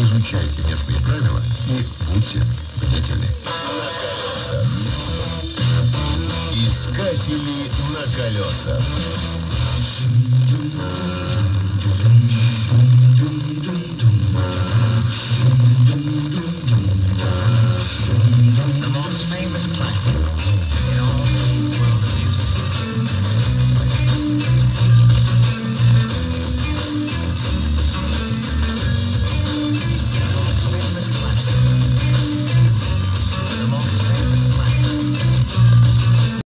Изучайте местные правила и будьте бдительны. Искатели на колесах.